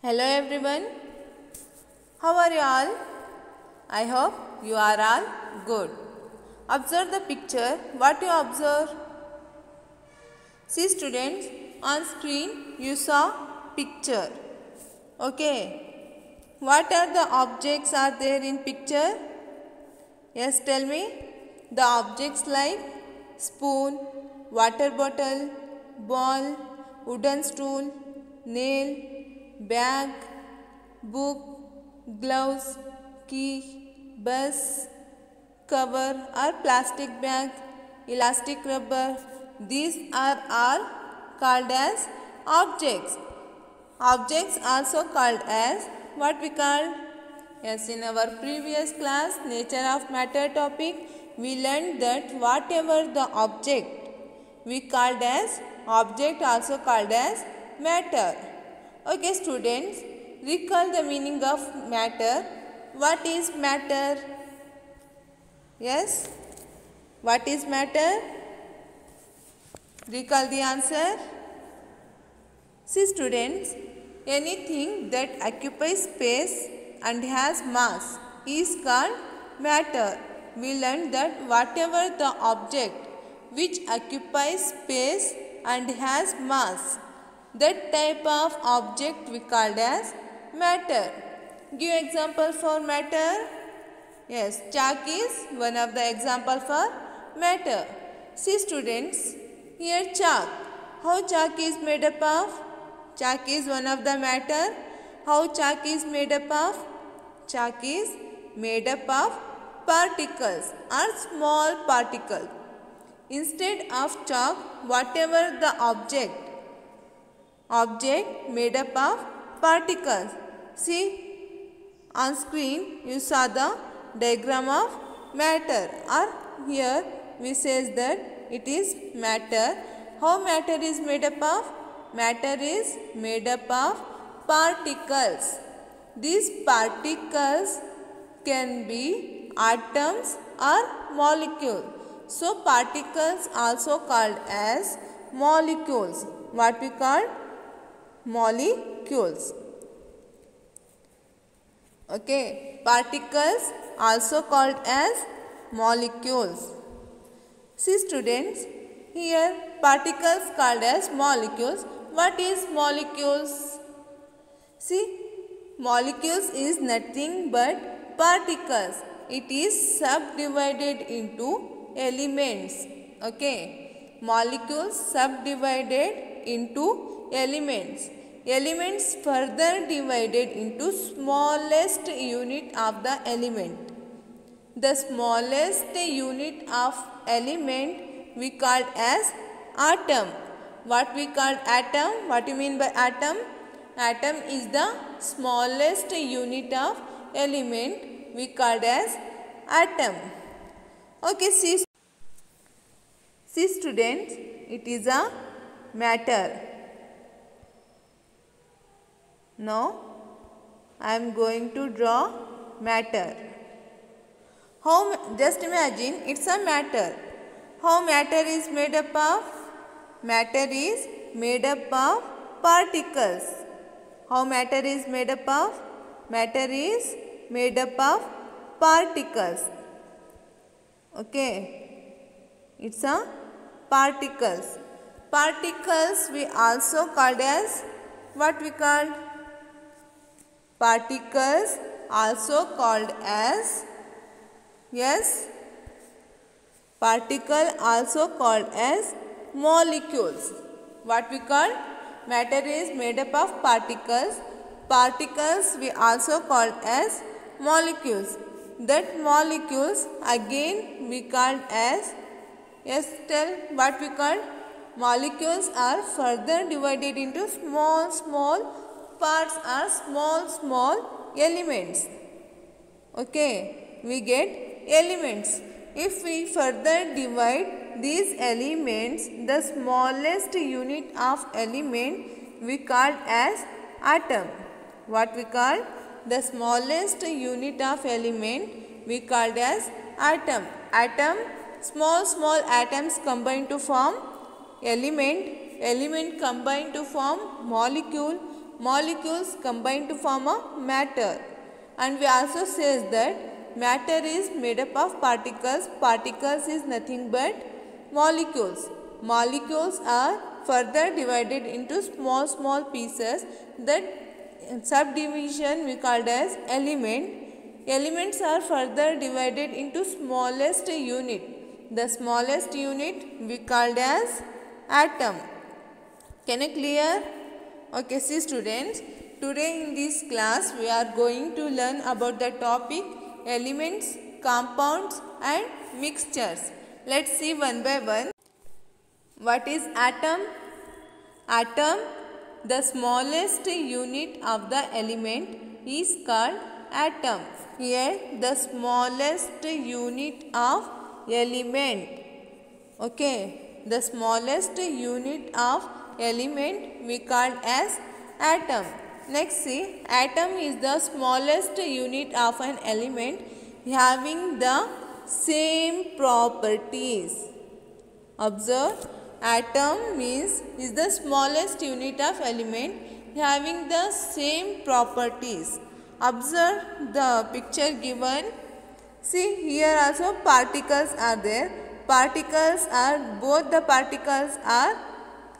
Hello everyone. How are you all? I hope you are all good. Observe the picture. What you observe? See students, on screen you saw picture. Okay. What are the objects are there in picture? Yes, tell me. The objects like spoon, water bottle, ball, wooden stool, nail, bag, book, gloves key bus, cover और plastic bag, elastic rubber these are are called as objects objects also called as what we called yes in our previous class nature of matter topic we learn that whatever the object we called as object also called as matter Okay, students, recall the meaning of matter. What is matter? Yes? What is matter? Recall the answer. See students, anything that occupies space and has mass is called matter. We learned that whatever the object which occupies space and has mass, that type of object we called as matter. Give example for matter. Yes, chalk is one of the example for matter. See students, here chalk. How chalk is made up of? Chalk is one of the matter. How chalk is made up of? Chalk is made up of particles or small particles. Instead of chalk, whatever the object, object made up of particles. See on screen you saw the diagram of matter or here we says that it is matter. How matter is made up of? Matter is made up of particles. These particles can be atoms or molecules. So particles also called as molecules. What we call molecules. Okay, particles also called as molecules. See students, here particles called as molecules. What is molecules? See, molecules is nothing but particles. It is subdivided into elements. Okay, molecules subdivided into elements. Elements further divided into smallest unit of the element. The smallest unit of element we call as atom. What we call atom? What you mean by atom? Atom is the smallest unit of element we called as atom. Okay, see, see students, it is a matter. Now, I am going to draw matter. How, just imagine it's a matter. How matter is made up of? Matter is made up of particles. How matter is made up of? Matter is made up of particles. Okay. It's a particles. Particles we also called as what we called? Particles also called as yes particle also called as molecules. What we call matter is made up of particles. Particles we also called as molecules. That molecules again we called as yes tell what we called molecules are further divided into small small parts are small small elements. Okay, we get elements. If we further divide these elements, the smallest unit of element we call as atom. What we call the smallest unit of element we called as atom. Atom, small small atoms combine to form element, element combine to form molecule, molecules combine to form a matter. And we also says that matter is made up of particles. Particles is nothing but molecules. Molecules are further divided into small small pieces that subdivision we called as element. Elements are further divided into smallest unit. The smallest unit we called as atom. Can you clear okay see students today in this class we are going to learn about the topic elements compounds and mixtures. Let's see one by one. What is atom? Atom the smallest unit of the element is called atom. Here the smallest unit of element. Okay the smallest unit of element we called as atom. Next see, atom is the smallest unit of an element having the same properties. Observe, atom means is the smallest unit of element having the same properties. Observe the picture given. See here also particles are there. Particles are both the particles are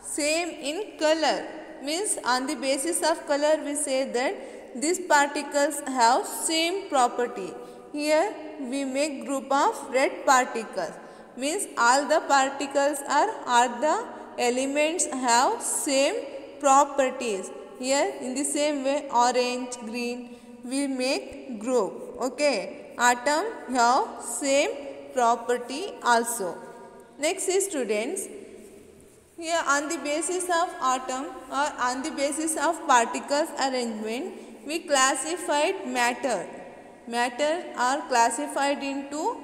same in color. Means on the basis of color we say that these particles have same property. Here we make group of red particles. Means all the particles are are the elements have same properties. Here in the same way orange green we make group. Okay? Atom have same property also. Next is students here on the basis of atom or on the basis of particles arrangement, we classified matter. Matter are classified into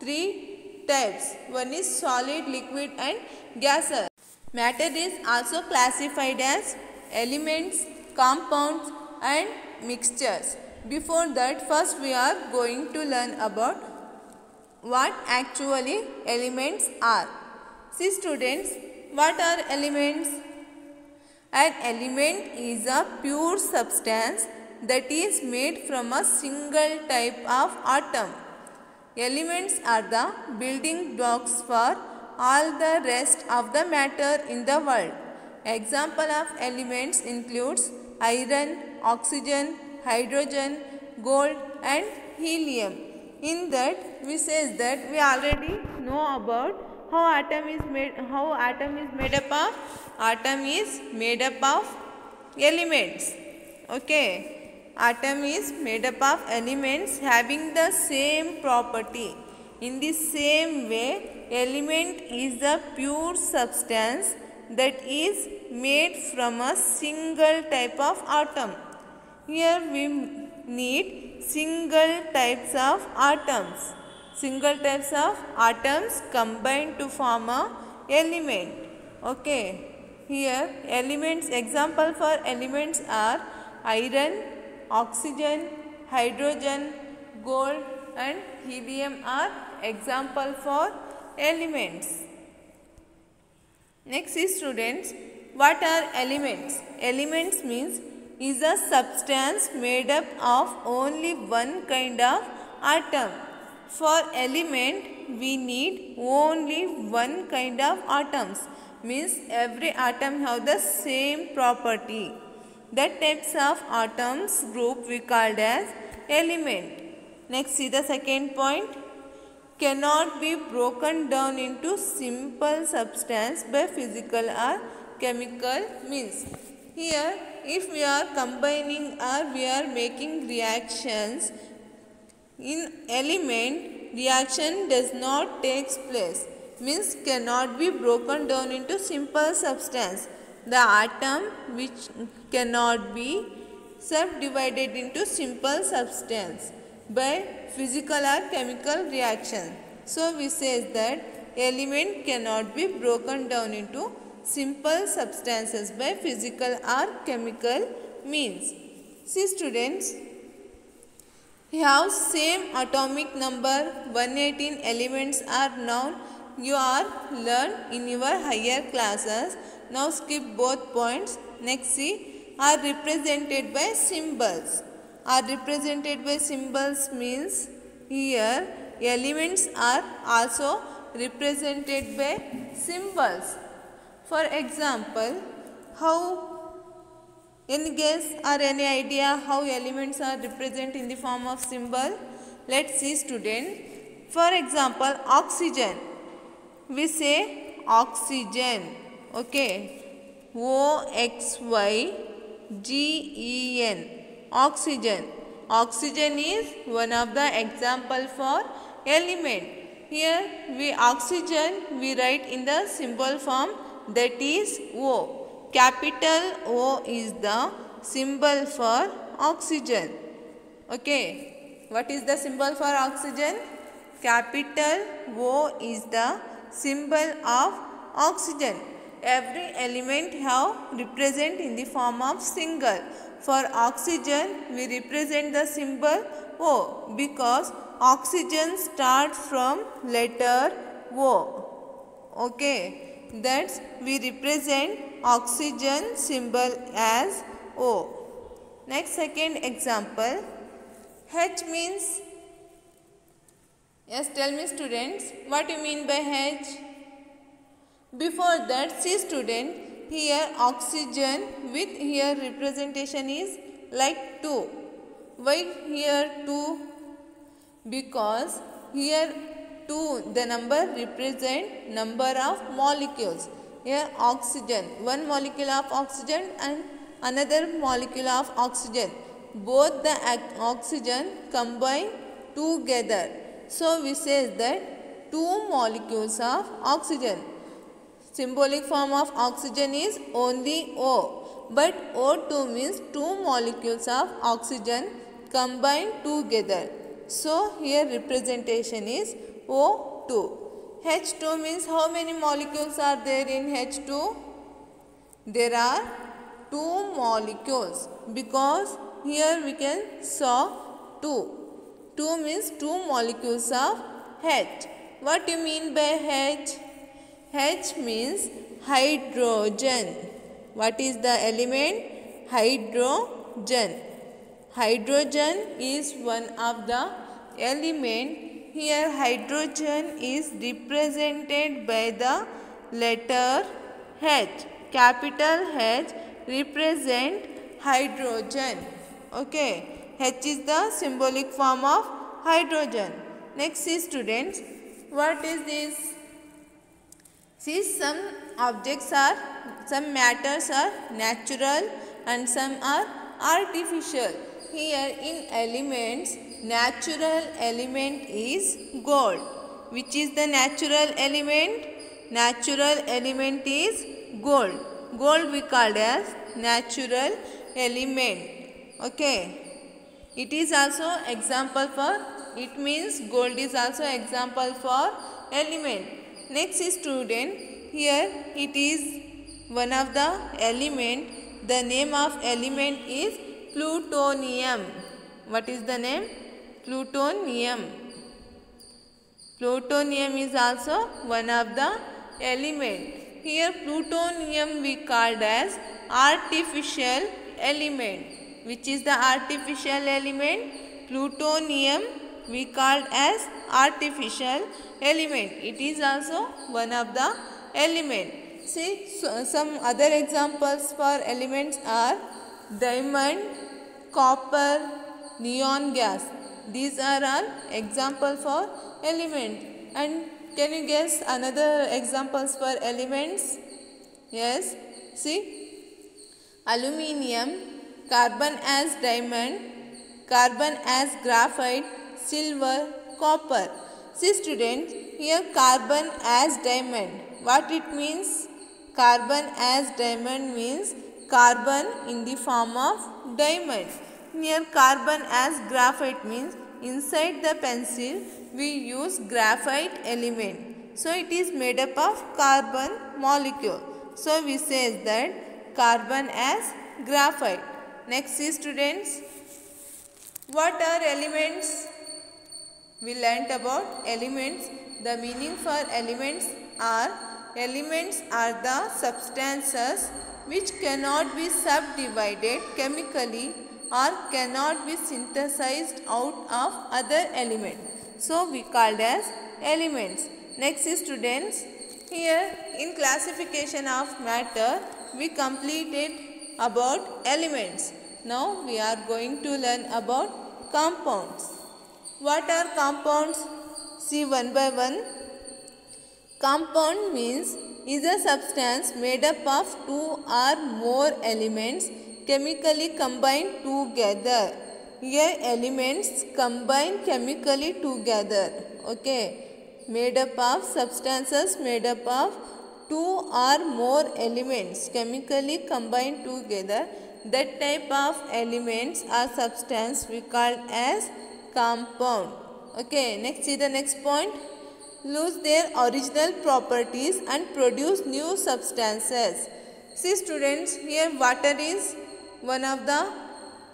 three types. One is solid, liquid and gaseous. Matter is also classified as elements, compounds and mixtures. Before that first we are going to learn about what actually elements are. See students, what are elements? An element is a pure substance that is made from a single type of atom. Elements are the building blocks for all the rest of the matter in the world. Example of elements includes iron, oxygen, hydrogen, gold and helium. In that we says that we already know about how atom is made how atom is made up of atom is made up of elements. Okay. Atom is made up of elements having the same property. In the same way element is the pure substance that is made from a single type of atom. Here we need single types of atoms single types of atoms combine to form a element. Okay. Here elements example for elements are iron oxygen hydrogen gold and helium are example for elements. Next is students what are elements? Elements means is a substance made up of only one kind of atom for element we need only one kind of atoms means every atom have the same property. That types of atoms group we called as element. Next see the second point cannot be broken down into simple substance by physical or chemical means. Here if we are combining or we are making reactions in element, reaction does not takes place, means cannot be broken down into simple substance. The atom which cannot be subdivided into simple substance by physical or chemical reaction. So we says that element cannot be broken down into simple substances by physical or chemical means. See students, have same atomic number 118 elements are known you are learned in your higher classes now skip both points next see are represented by symbols. Are represented by symbols means here elements are also represented by symbols. For example, how any guess or any idea how elements are represented in the form of symbol? Let's see student. For example, oxygen. We say oxygen. Okay. O X Y G E N. Oxygen. Oxygen is one of the example for element. Here we oxygen we write in the symbol form that is O. Capital O is the symbol for oxygen. Okay. What is the symbol for oxygen? Capital O is the symbol of oxygen. Every element have represent in the form of single. For oxygen, we represent the symbol O because oxygen starts from letter O. Okay. That's we represent oxygen symbol as O. Next second example. H means Yes, tell me students, what you mean by H? Before that, see student, here oxygen with here representation is like 2. Why here 2? Because here 2 the number represent number of molecules. Here oxygen, one molecule of oxygen and another molecule of oxygen. Both the oxygen combine together. So we say that two molecules of oxygen. Symbolic form of oxygen is only O. But O2 means two molecules of oxygen combined together. So here representation is O2. H2 means how many molecules are there in H2? There are two molecules because here we can saw 2. 2 means two molecules of H. What do you mean by H? H means hydrogen. What is the element? Hydrogen. Hydrogen is one of the element. Here hydrogen is represented by the letter H. Capital H represent hydrogen. Okay. H is the symbolic form of hydrogen. Next students, what is this? See some objects are, some matters are natural and some are artificial. Here in elements, natural element is gold. Which is the natural element? Natural element is gold. Gold we called as natural element. Okay. It is also example for, it means gold is also example for element. Next student, here it is one of the element, the name of element is plutonium. What is the name? Plutonium. Plutonium is also one of the element. Here plutonium we called as artificial element. Which is the artificial element? Plutonium we called as artificial element. It is also one of the element. See so, some other examples for elements are diamond copper neon gas these are all example for element and can you guess another examples for elements yes see aluminium carbon as diamond, carbon as graphite, silver, copper. See students, here carbon as diamond. What it means? Carbon as diamond means carbon in the form of diamond. Here carbon as graphite means inside the pencil we use graphite element. So it is made up of carbon molecule. So we say that carbon as graphite. Next students, what are elements? We learnt about elements. The meaning for elements are, elements are the substances which cannot be subdivided chemically or cannot be synthesized out of other element. So we called as elements. Next students, here in classification of matter we completed about elements. Now we are going to learn about compounds. What are compounds? See one by one. Compound means is a substance made up of two or more elements chemically combined together. Here elements combine chemically together. Okay. Made up of substances made up of two or more elements chemically combined together. That type of elements or substance we call as compound. Okay. Next see the next point lose their original properties and produce new substances. See students, here water is one of the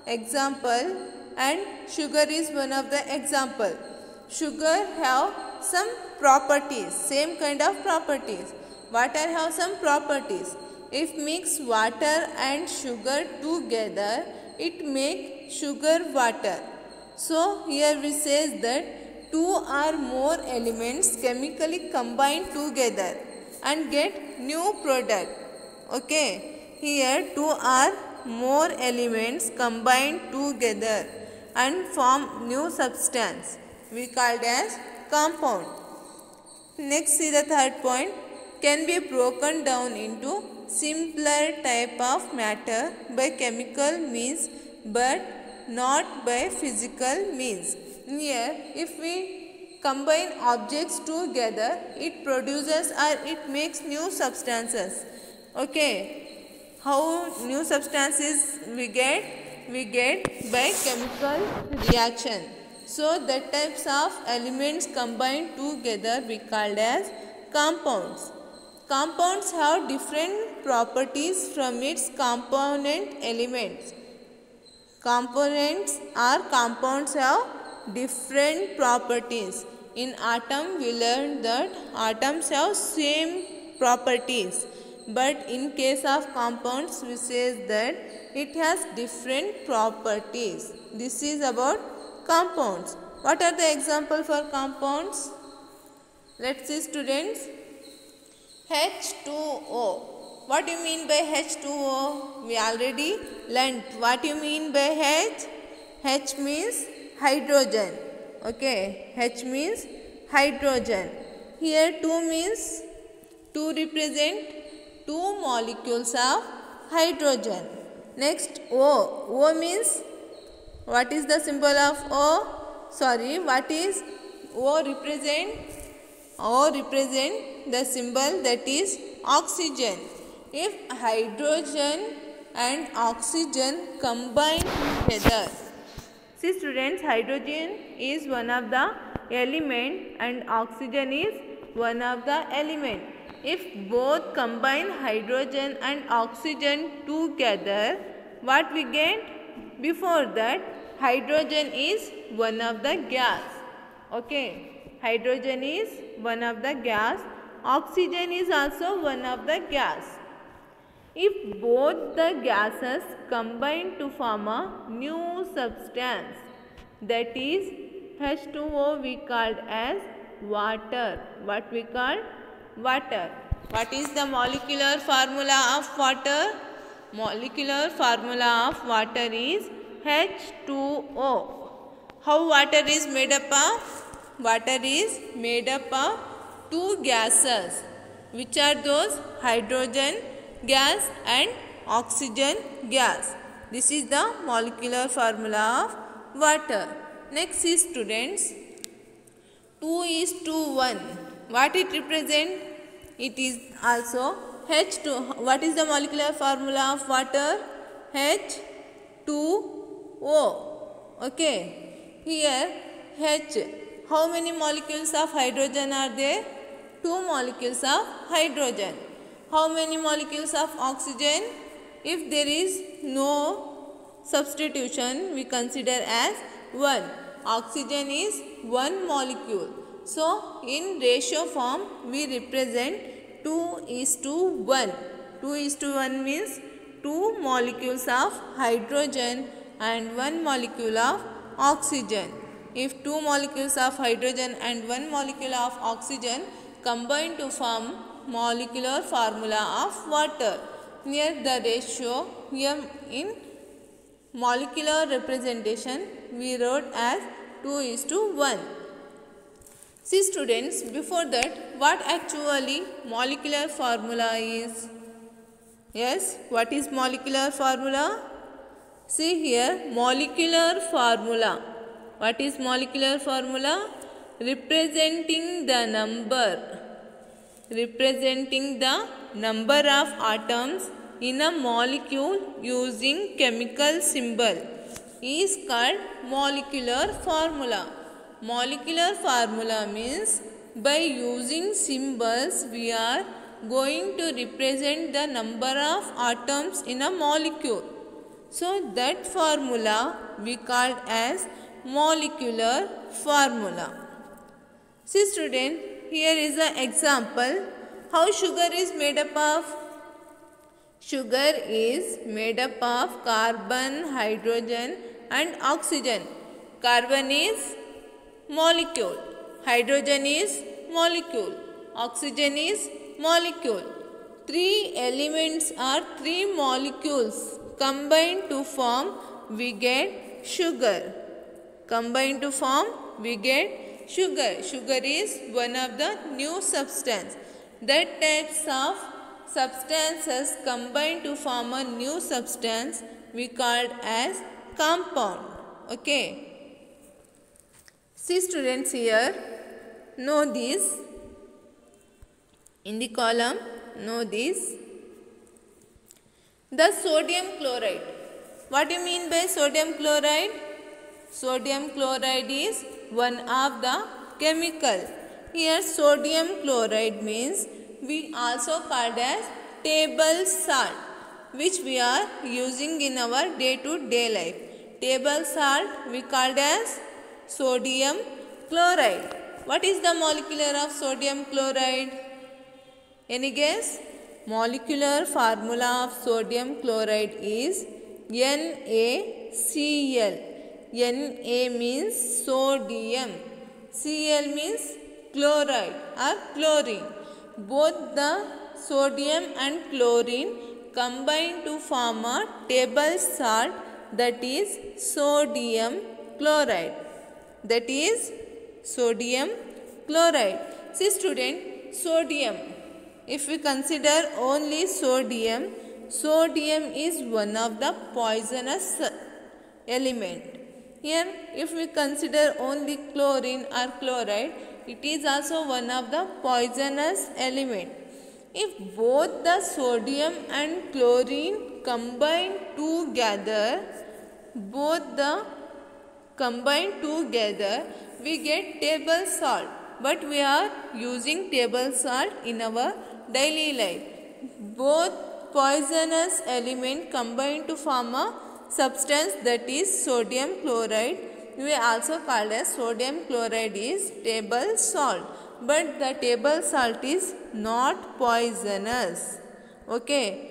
example and sugar is one of the example. Sugar have some properties, same kind of properties. Water have some properties. If mix water and sugar together, it make sugar water. So here we says that two or more elements chemically combine together and get new product. Okay. Here two or more elements combine together and form new substance. We called as compound. Next see the third point can be broken down into simpler type of matter by chemical means but not by physical means. Here, if we combine objects together, it produces or it makes new substances. Okay. How new substances we get? We get by chemical reaction. So, the types of elements combined together we called as compounds. Compounds have different properties from its component elements. Components or compounds have different properties. In atom we learned that atoms have same properties but in case of compounds we say that it has different properties. This is about compounds. What are the example for compounds? Let's see students. H2O. What do you mean by H2O? We already learnt. What you mean by H? H means hydrogen. Okay, H means hydrogen. Here 2 means 2 represent 2 molecules of hydrogen. Next O. O means what is the symbol of O? Sorry, what is O represent? O represent the symbol that is oxygen. If hydrogen and oxygen combine together See students, hydrogen is one of the element and oxygen is one of the element. If both combine hydrogen and oxygen together, what we get? Before that, hydrogen is one of the gas. Okay, hydrogen is one of the gas. Oxygen is also one of the gas. If both the gases combine to form a new substance that is H2O we called as water. What we call water. What is the molecular formula of water? Molecular formula of water is H2O. How water is made up of? Water is made up of two gases. Which are those? Hydrogen gas and oxygen gas. This is the molecular formula of water. Next is students 2 is to 1. What it represent? It is also H2. What is the molecular formula of water? H2O. Okay. Here H. How many molecules of hydrogen are there? Two molecules of hydrogen how many molecules of oxygen? If there is no substitution, we consider as 1. Oxygen is 1 molecule. So, in ratio form, we represent 2 is to 1. 2 is to 1 means 2 molecules of hydrogen and 1 molecule of oxygen. If 2 molecules of hydrogen and 1 molecule of oxygen combine to form molecular formula of water. Here the ratio here in molecular representation we wrote as 2 is to 1. See students, before that what actually molecular formula is? Yes, what is molecular formula? See here molecular formula. What is molecular formula? Representing the number. Representing the number of atoms in a molecule using chemical symbol is called molecular formula. Molecular formula means by using symbols we are going to represent the number of atoms in a molecule. So that formula we called as molecular formula. See student, here is an example how sugar is made up of. Sugar is made up of carbon, hydrogen and oxygen. Carbon is molecule, hydrogen is molecule, oxygen is molecule. Three elements are three molecules combined to form we get sugar. Combined to form we get sugar. Sugar is one of the new substance. That types of substances combined to form a new substance we called as compound. Okay. See students here, know this. In the column, know this. The sodium chloride. What do you mean by sodium chloride? Sodium chloride is one of the chemical. Here sodium chloride means we also called as table salt which we are using in our day to day life. Table salt we called as sodium chloride. What is the molecular of sodium chloride? Any guess? Molecular formula of sodium chloride is NaCl. Na means sodium. Cl means chloride or chlorine. Both the sodium and chlorine combine to form a table salt that is sodium chloride. That is sodium chloride. See student, sodium. If we consider only sodium, sodium is one of the poisonous element. Here, if we consider only chlorine or chloride, it is also one of the poisonous element. If both the sodium and chlorine combine together, both the combine together, we get table salt. But we are using table salt in our daily life. Both poisonous element combine to form a substance that is sodium chloride. We also call as sodium chloride is table salt but the table salt is not poisonous. Okay.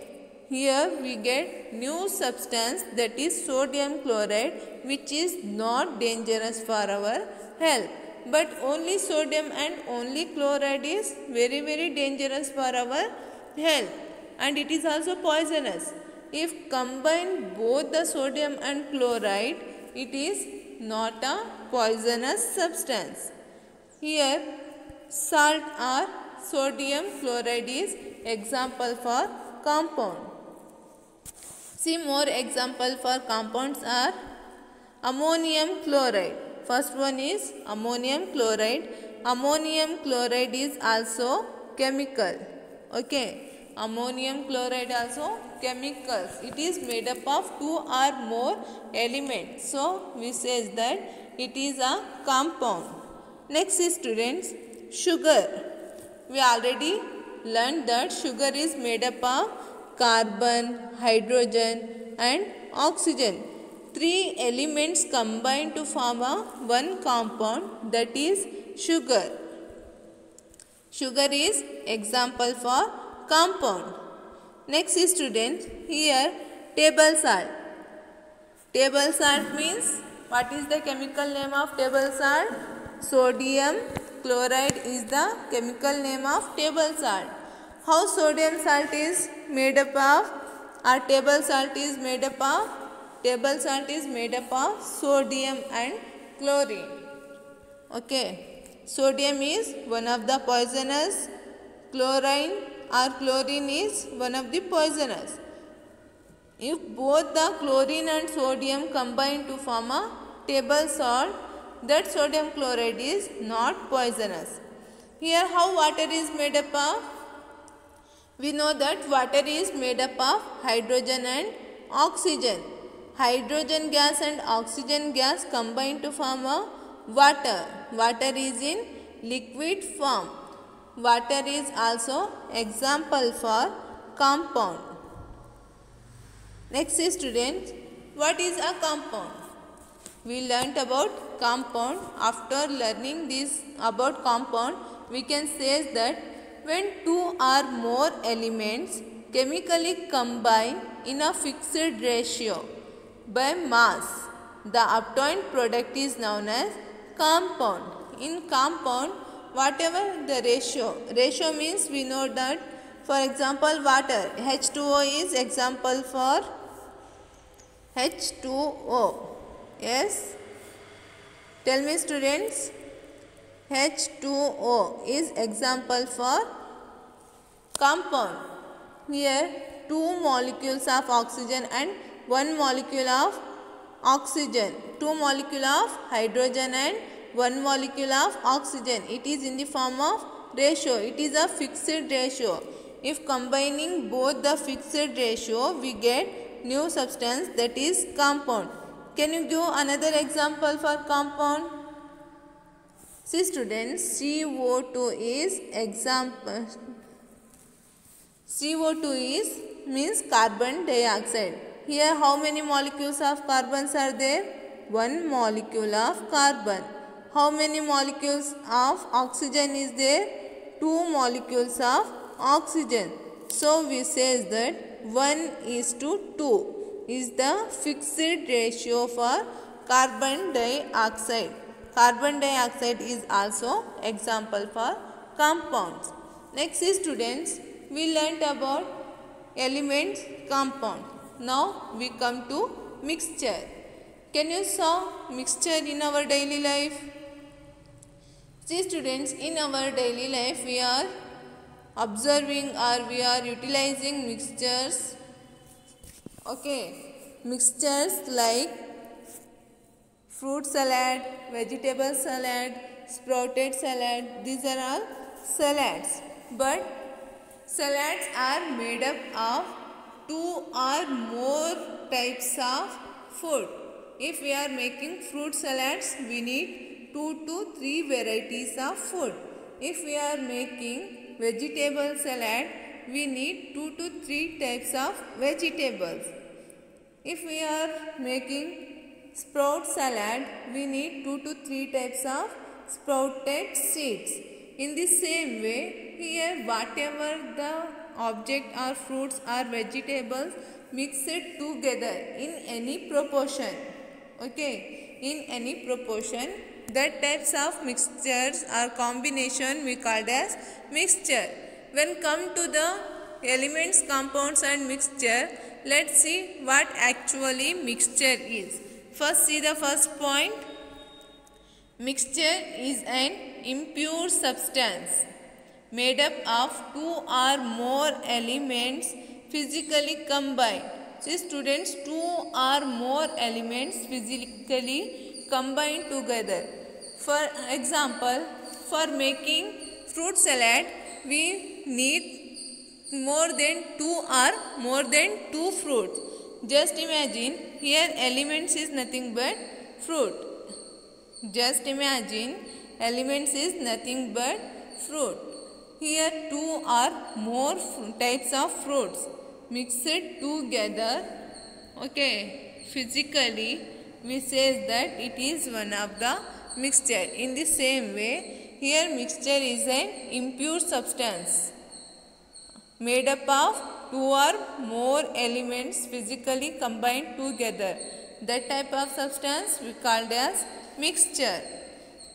Here we get new substance that is sodium chloride which is not dangerous for our health. But only sodium and only chloride is very very dangerous for our health and it is also poisonous. If combine both the sodium and chloride, it is not a poisonous substance. Here Salt or sodium chloride is example for compound. See more example for compounds are ammonium chloride. First one is ammonium chloride. Ammonium chloride is also chemical. Okay. Ammonium chloride also chemicals. It is made up of two or more elements. So, we says that it is a compound. Next is students Sugar. We already learned that sugar is made up of carbon, hydrogen and oxygen. Three elements combine to form a one compound that is sugar. Sugar is example for compound. Next student here table salt. Table salt means what is the chemical name of table salt? Sodium chloride is the chemical name of table salt. How sodium salt is made up of our table salt is made up of? Table salt is made up of sodium and chlorine. Okay. Sodium is one of the poisonous. Chlorine or chlorine is one of the poisonous. If both the chlorine and sodium combine to form a table salt, that sodium chloride is not poisonous. Here how water is made up of? We know that water is made up of hydrogen and oxygen. Hydrogen gas and oxygen gas combine to form a water. Water is in liquid form. Water is also example for compound. Next students, what is a compound? We learnt about compound. After learning this about compound, we can say that when two or more elements chemically combine in a fixed ratio by mass, the obtained product is known as compound. In compound, whatever the ratio, ratio means we know that for example water, H2O is example for H2O. Yes? Tell me students. H2O is example for compound. Here two molecules of oxygen and one molecule of oxygen. Two molecule of hydrogen and one molecule of oxygen. It is in the form of ratio. It is a fixed ratio. If combining both the fixed ratio, we get new substance that is compound. Can you give another example for compound? See students, CO2 is example. CO2 is means carbon dioxide. Here how many molecules of carbons are there? One molecule of carbon. How many molecules of oxygen is there? Two molecules of oxygen. So we says that 1 is to 2 is the fixed ratio for carbon dioxide. Carbon dioxide is also example for compounds. Next students, we learnt about elements compound. Now we come to mixture. Can you saw mixture in our daily life? See students, in our daily life we are observing or we are utilizing mixtures okay mixtures like fruit salad vegetable salad sprouted salad these are all salads but salads are made up of two or more types of food if we are making fruit salads we need two to three varieties of food if we are making vegetable salad, we need 2 to 3 types of vegetables. If we are making sprout salad, we need 2 to 3 types of sprouted seeds. In the same way, here whatever the object or fruits or vegetables, mix it together in any proportion. Okay, in any proportion that types of mixtures or combination we called as mixture. When come to the elements, compounds and mixture, let's see what actually mixture is. First see the first point. Mixture is an impure substance made up of two or more elements physically combined. See students, two or more elements physically combined together. For example, for making fruit salad, we need more than two or more than two fruits. Just imagine here elements is nothing but fruit. Just imagine elements is nothing but fruit. Here two or more types of fruits mixed together. Okay, physically we say that it is one of the mixture. In the same way, here mixture is an impure substance made up of two or more elements physically combined together. That type of substance we called as mixture.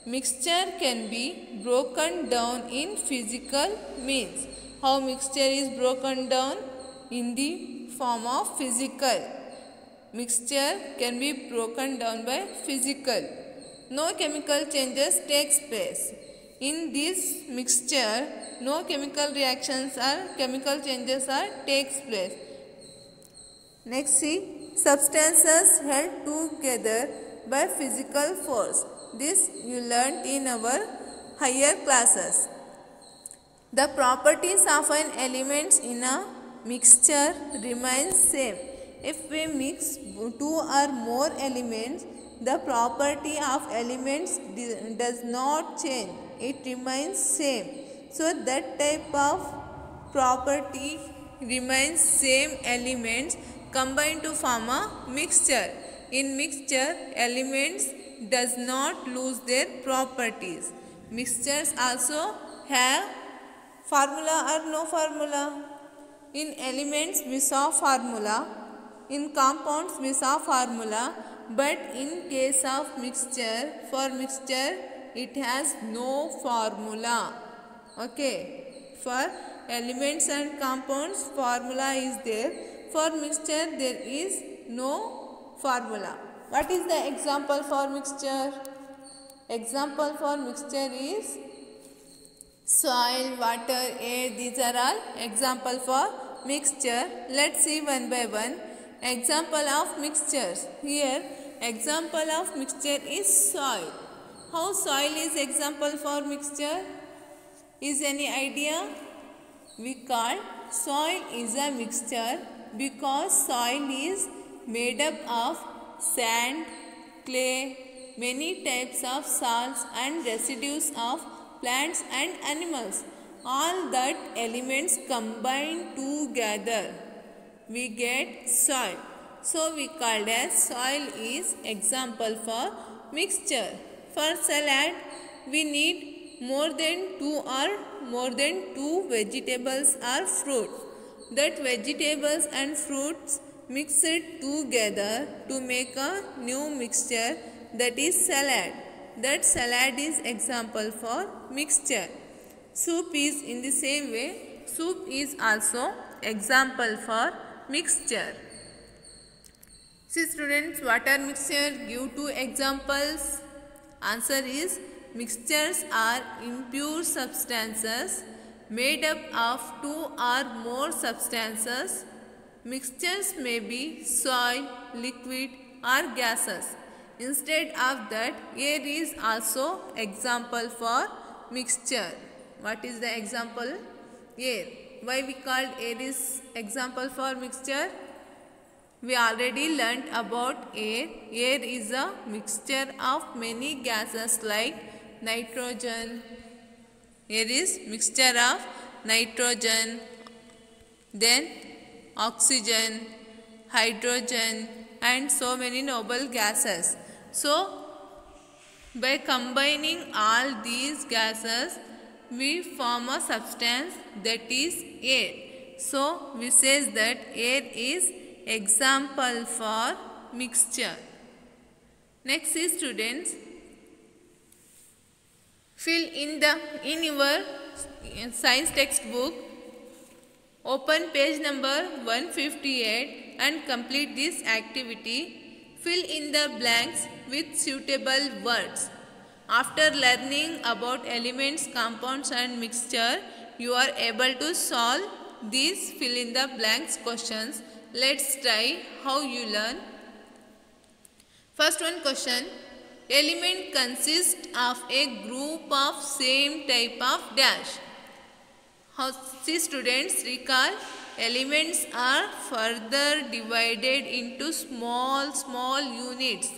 Mixture can be broken down in physical means. How mixture is broken down? In the form of physical. Mixture can be broken down by physical. No chemical changes takes place. In this mixture, no chemical reactions or chemical changes are takes place. Next see, substances held together by physical force. This you learnt in our higher classes. The properties of an element in a mixture remains same. If we mix two or more elements, the property of elements does not change. It remains same. So that type of property remains same elements combined to form a mixture. In mixture, elements does not lose their properties. Mixtures also have formula or no formula. In elements we saw formula. In compounds we saw formula. But in case of mixture, for mixture it has no formula. Okay. For elements and compounds formula is there. For mixture there is no formula. What is the example for mixture? Example for mixture is soil, water, air. These are all example for mixture. Let's see one by one. Example of mixtures. Here example of mixture is soil. How soil is example for mixture? Is any idea? We call soil is a mixture because soil is made up of sand, clay, many types of salts and residues of plants and animals. All that elements combine together. We get soil. So we called as soil is example for mixture. For salad, we need more than two or more than two vegetables or fruit. That vegetables and fruits mix it together to make a new mixture that is salad. That salad is example for mixture. Soup is in the same way. Soup is also example for mixture. See students, water mixture give two examples. Answer is mixtures are impure substances made up of two or more substances Mixtures may be soil, liquid or gases. Instead of that, air is also example for mixture. What is the example? Air. Why we called air is example for mixture? We already learnt about air. Air is a mixture of many gases like nitrogen. Air is mixture of nitrogen. Then oxygen, hydrogen and so many noble gases. So, by combining all these gases, we form a substance that is air. So, we says that air is example for mixture. Next is students, fill in the in your science textbook Open page number 158 and complete this activity. Fill in the blanks with suitable words. After learning about elements, compounds and mixture, you are able to solve these fill in the blanks questions. Let's try how you learn. First one question. Element consists of a group of same type of dash. How, see students recall elements are further divided into small small units.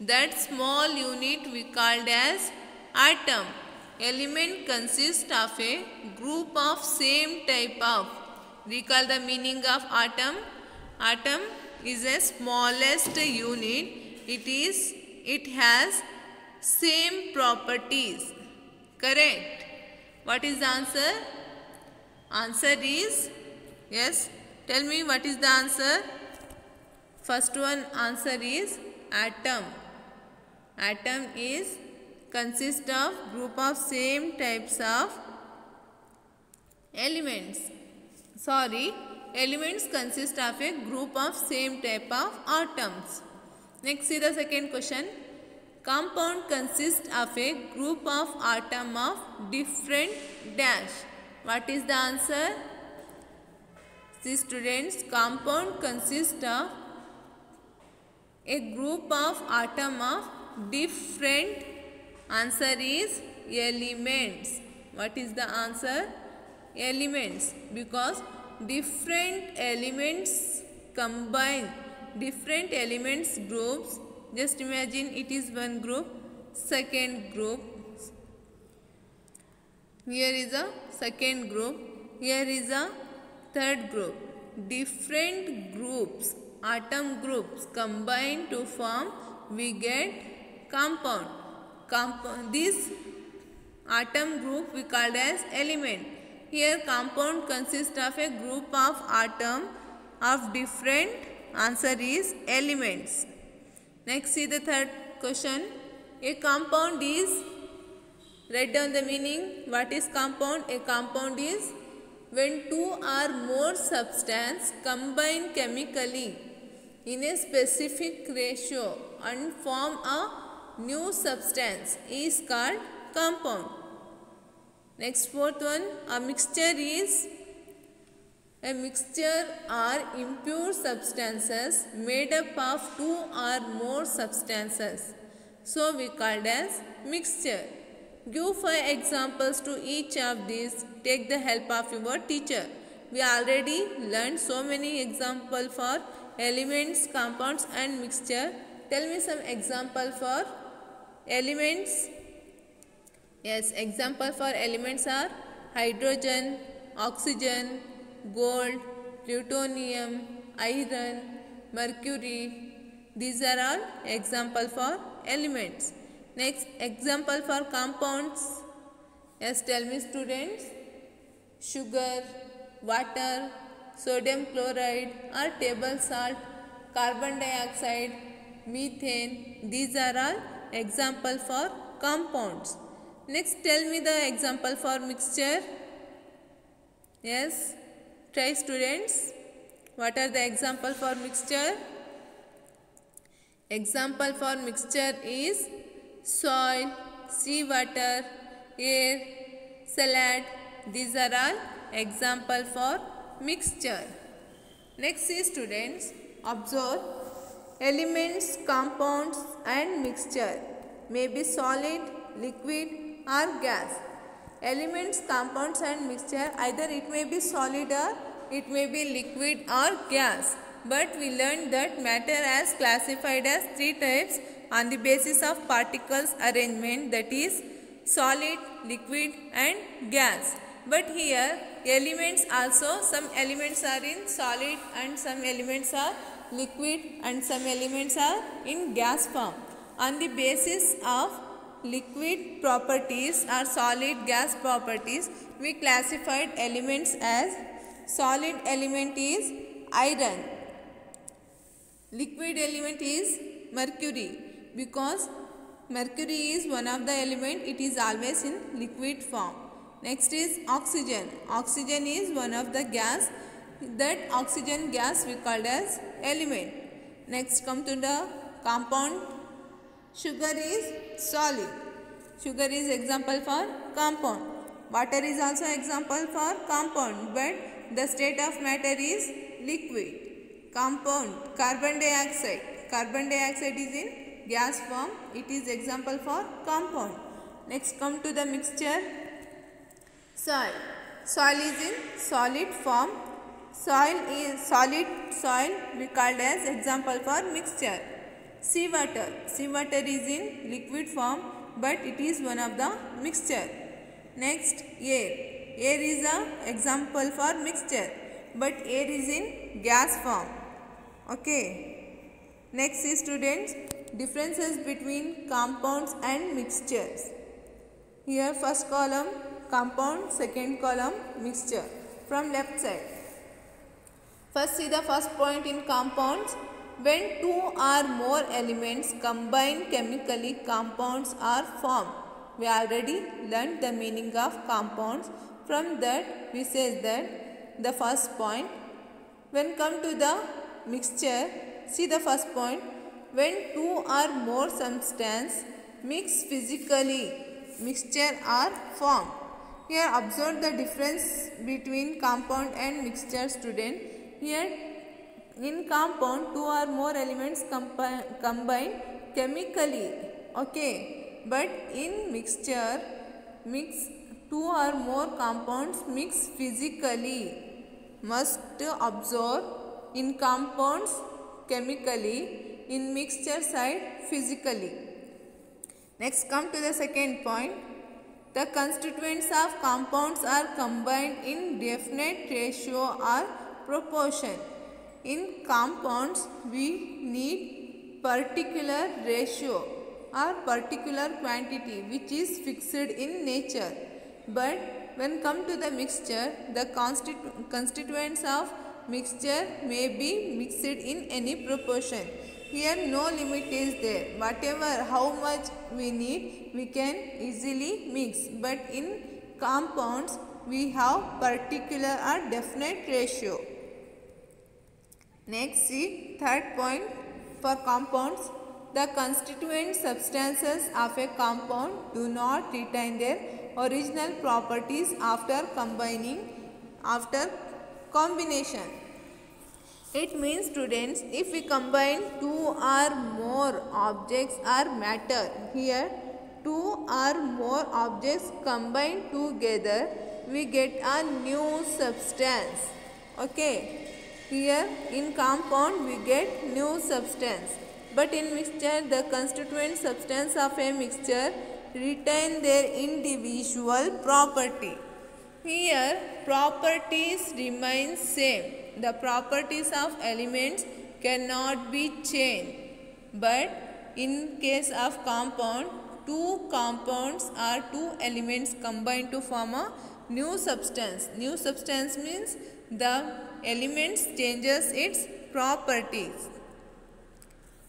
That small unit we called as atom. Element consists of a group of same type of. Recall the meaning of atom. Atom is a smallest unit. It is it has same properties. Correct. What is the answer? Answer is yes, Tell me what is the answer? First one answer is atom. Atom is consist of group of same types of elements. Sorry, elements consist of a group of same type of atoms. Next see the second question. Compound consists of a group of atom of different dash. What is the answer? See students, compound consists of a group of atom of different answer is elements. What is the answer? Elements because different elements combine different elements groups just imagine it is one group second group here is a second group. Here is a third group. Different groups atom groups combine to form we get compound. Compound this atom group we called as element. Here compound consists of a group of atom of different answer is elements. Next see the third question. A compound is write down the meaning what is compound a compound is when two or more substance combine chemically in a specific ratio and form a new substance is called compound. Next fourth one, a mixture is a mixture are impure substances made up of two or more substances. So we called as mixture. Give five examples to each of these. Take the help of your teacher. We already learned so many examples for elements, compounds and mixture. Tell me some example for elements. Yes, example for elements are hydrogen, oxygen, gold, plutonium, iron, mercury. These are all example for elements. Next example for compounds. Yes, tell me students. Sugar, water, sodium chloride or table salt, carbon dioxide, methane. These are all example for compounds. Next tell me the example for mixture. Yes. Try students. What are the example for mixture? Example for mixture is soil, sea water, air, salad. These are all example for mixture. Next is students observe elements, compounds and mixture may be solid, liquid or gas. Elements, compounds and mixture either it may be solid or it may be liquid or gas. But we learned that matter as classified as three types on the basis of particles arrangement that is solid, liquid and gas. But here elements also some elements are in solid and some elements are liquid and some elements are in gas form. On the basis of liquid properties or solid gas properties we classified elements as solid element is iron liquid element is mercury because mercury is one of the element it is always in liquid form next is oxygen oxygen is one of the gas that oxygen gas we called as element next come to the compound Sugar is solid. Sugar is example for compound. Water is also example for compound but the state of matter is liquid. Compound carbon dioxide. Carbon dioxide is in gas form. It is example for compound. Next come to the mixture. Soil. Soil is in solid form. Soil is solid soil we called as example for mixture. Sea water. Sea water is in liquid form but it is one of the mixture. Next air. Air is a example for mixture but air is in gas form. Okay. Next is students differences between compounds and mixtures. Here first column compound, second column mixture from left side. First see the first point in compounds. When two or more elements combine chemically, compounds are formed. We already learned the meaning of compounds. From that we say that the first point. When come to the mixture, see the first point. When two or more substance mix physically, mixture are formed. Here observe the difference between compound and mixture student. Here in compound two or more elements combine chemically. Okay. But in mixture mix two or more compounds mix physically. Must observe in compounds chemically in mixture side physically. Next come to the second point. The constituents of compounds are combined in definite ratio or proportion. In compounds we need particular ratio or particular quantity which is fixed in nature. But when come to the mixture, the constitu constituents of mixture may be mixed in any proportion. Here no limit is there. Whatever how much we need we can easily mix. But in compounds we have particular or definite ratio. Next see third point for compounds. The constituent substances of a compound do not retain their original properties after combining after combination. It means students if we combine two or more objects or matter here two or more objects combined together we get a new substance. Okay. Here in compound we get new substance. But in mixture the constituent substance of a mixture retain their individual property. Here properties remain same the properties of elements cannot be changed. But in case of compound, two compounds or two elements combine to form a new substance. New substance means the elements changes its properties.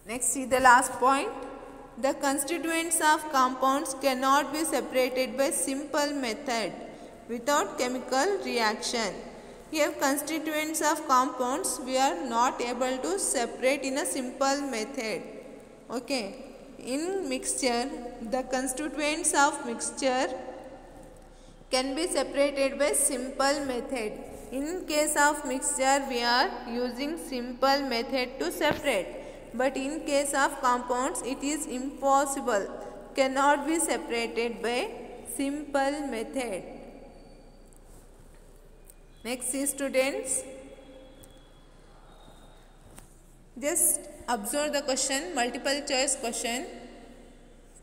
Next see the last point. The constituents of compounds cannot be separated by simple method without chemical reaction. Here constituents of compounds we are not able to separate in a simple method. Okay. In mixture the constituents of mixture can be separated by simple method. In case of mixture we are using simple method to separate. But in case of compounds it is impossible. Cannot be separated by simple method. Next students. Just observe the question, multiple choice question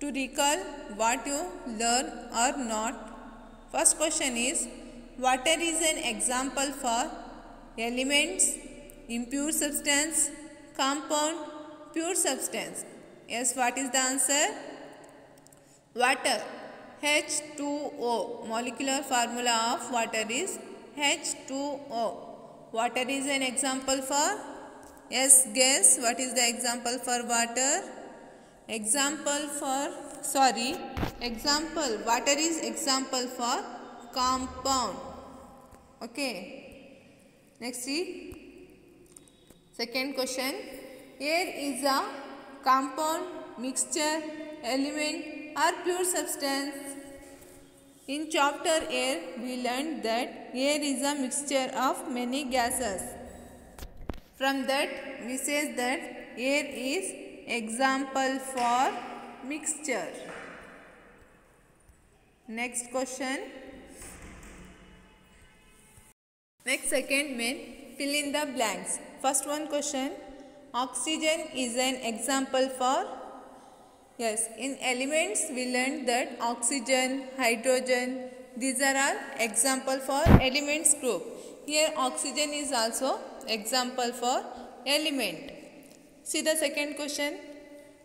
to recall what you learn or not. First question is, water is an example for elements, impure substance, compound, pure substance. Yes, what is the answer? Water, H2O, molecular formula of water is H2O. Water is an example for? Yes, guess what is the example for water? Example for, sorry, example, water is example for compound. Okay. Next see. Second question. Air is a compound, mixture, element or pure substance. In chapter air, we learned that air is a mixture of many gases. From that, we say that air is example for mixture. Next question. Next second main, fill in the blanks. First one question, oxygen is an example for Yes, in elements we learned that oxygen, hydrogen, these are all example for elements group. Here oxygen is also example for element. See the second question.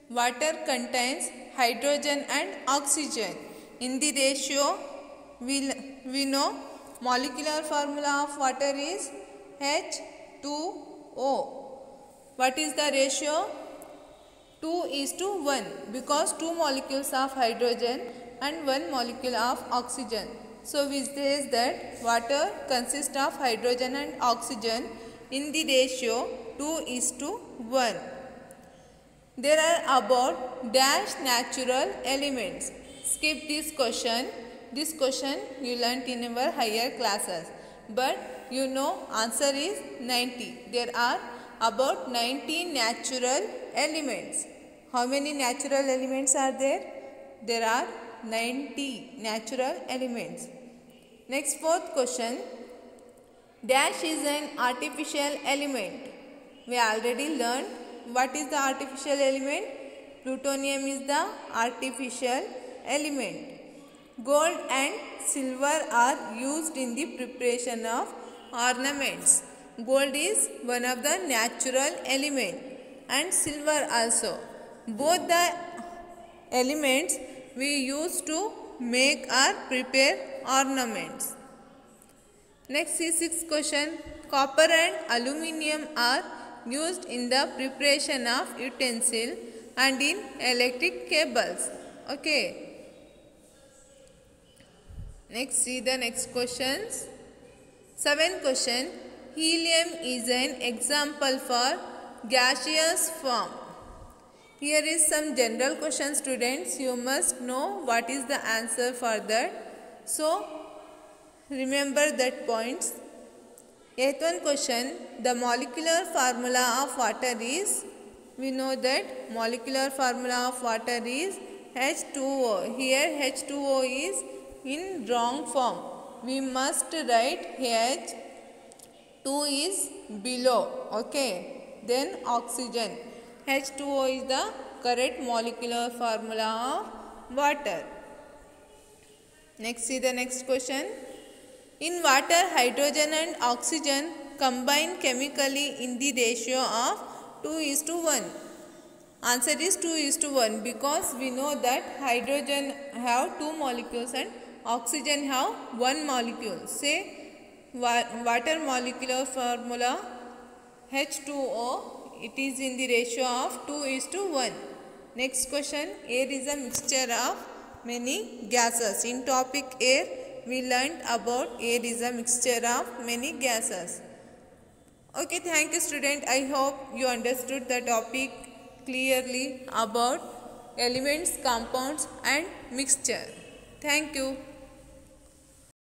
Water contains hydrogen and oxygen. In the ratio, we, we know molecular formula of water is H H2O. What is the ratio? 2 is to 1 because 2 molecules of hydrogen and 1 molecule of oxygen. So we say that water consists of hydrogen and oxygen in the ratio 2 is to 1. There are about dash natural elements. Skip this question. This question you learnt in our higher classes. But you know answer is 90. There are about 90 natural elements. How many natural elements are there? There are 90 natural elements. Next fourth question. Dash is an artificial element. We already learned what is the artificial element. Plutonium is the artificial element. Gold and silver are used in the preparation of ornaments. Gold is one of the natural element and silver also. Both the elements we use to make or prepare ornaments. Next C6 question. Copper and aluminium are used in the preparation of utensil and in electric cables. Okay. Next see the next questions. Seventh question. Helium is an example for gaseous form. Here is some general question students. You must know what is the answer for that. So, remember that points. Eighth one question. The molecular formula of water is, we know that molecular formula of water is H2O. Here H2O is in wrong form. We must write H2 is below. Okay. Then oxygen. H2O is the correct molecular formula of water. Next see the next question. In water, hydrogen and oxygen combine chemically in the ratio of 2 is to 1. Answer is 2 is to 1 because we know that hydrogen have 2 molecules and oxygen have 1 molecule. Say water molecular formula H2O it is in the ratio of 2 is to 1. Next question, air is a mixture of many gases. In topic air, we learned about air is a mixture of many gases. Okay, thank you student. I hope you understood the topic clearly about elements, compounds and mixture. Thank you.